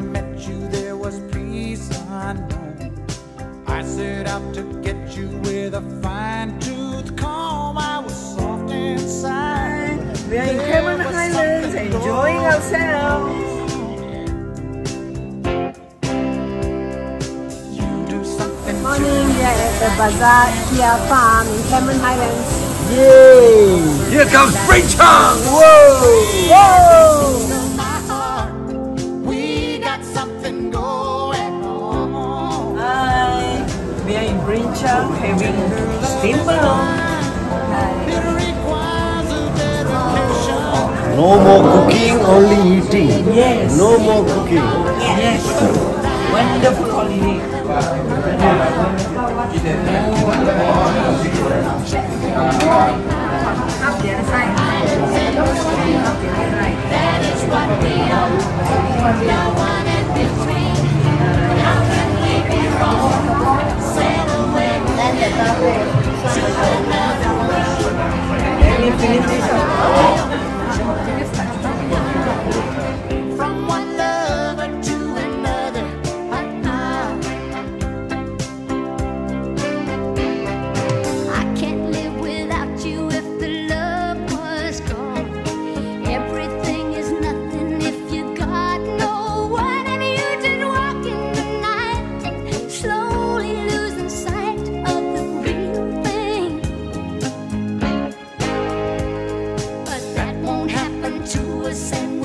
met you, there was peace unknown. I set out to get you with a fine tooth comb. I was soft inside. We are in Cameron Highlands enjoying ourselves. Morning, we are at the Bazaar Kea Farm in Cameron Highlands. Yay! Here comes Free Chang! Whoa! We are in Brinchang having steam balloon. It requires a dedication. No more cooking, only eating. Yes. No more cooking. Yes. Wonderful holiday. To us,